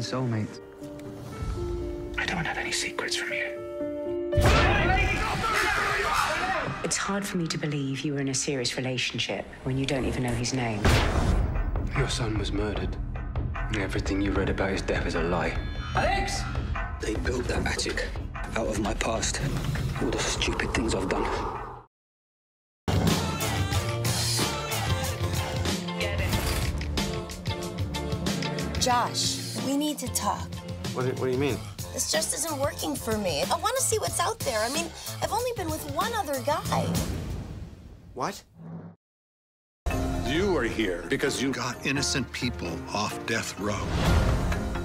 soulmates. I don't have any secrets from you. It's hard for me to believe you were in a serious relationship when you don't even know his name. Your son was murdered. Everything you read about his death is a lie. Alex! They built that attic out of my past. All the stupid things I've done. Josh we need to talk. What do, what do you mean? This just isn't working for me. I want to see what's out there. I mean, I've only been with one other guy. What? You are here because you got innocent people off death row.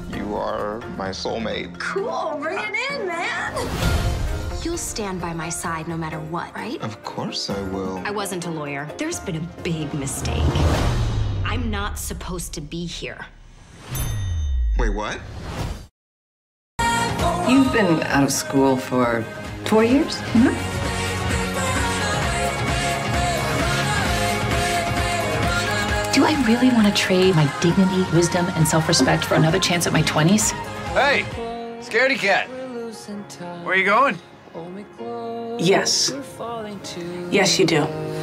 You are my soulmate. Cool, bring it in, man. You'll stand by my side no matter what, right? Of course I will. I wasn't a lawyer. There's been a big mistake. I'm not supposed to be here. Wait, what? You've been out of school for four years? Mm-hmm. Do I really want to trade my dignity, wisdom, and self respect for another chance at my 20s? Hey, scaredy cat. Where are you going? Yes. Yes, you do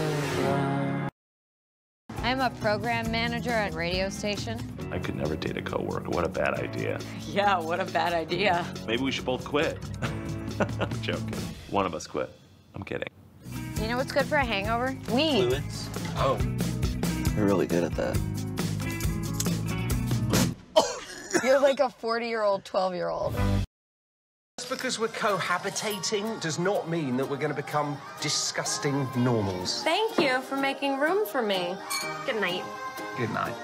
a program manager at radio station? I could never date a coworker. What a bad idea. Yeah, what a bad idea. Maybe we should both quit. I'm joking. One of us quit. I'm kidding. You know what's good for a hangover? Weed. Fluids. Oh. You're really good at that. You're like a 40-year-old, 12-year-old because we're cohabitating does not mean that we're going to become disgusting normals. Thank you for making room for me. Good night. Good night.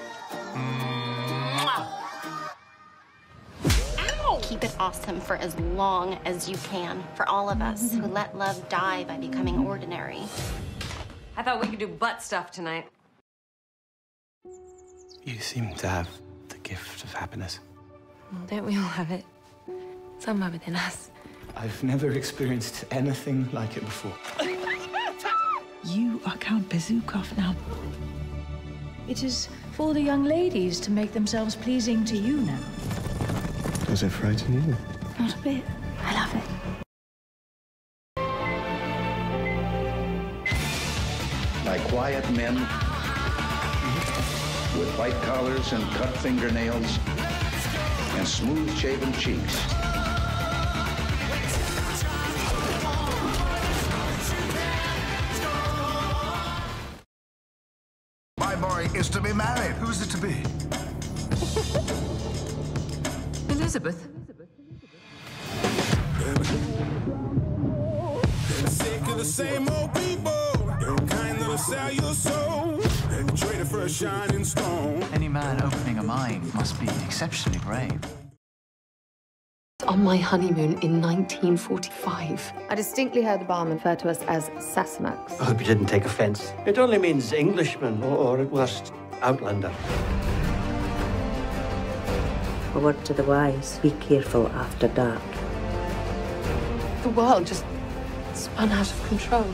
Keep it awesome for as long as you can. For all of us who let love die by becoming ordinary. I thought we could do butt stuff tonight. You seem to have the gift of happiness. Well, don't we all have it? Somewhere within us. I've never experienced anything like it before. You are Count Bezukhov now. It is for the young ladies to make themselves pleasing to you now. Does it frighten you? Not a bit. I love it. By quiet men with white collars and cut fingernails and smooth shaven cheeks. To be married. Who's it to be? Elizabeth. Sick of the same old people. Kind that'll sell your soul. Trade it for a shining stone. Any man opening a mine must be exceptionally brave. On my honeymoon in 1945. I distinctly heard the barman refer to us as Sassenachs. I hope you didn't take offense. It only means Englishman, or, or at worst, Outlander. A word to the wise be careful after dark. The world just spun out of control.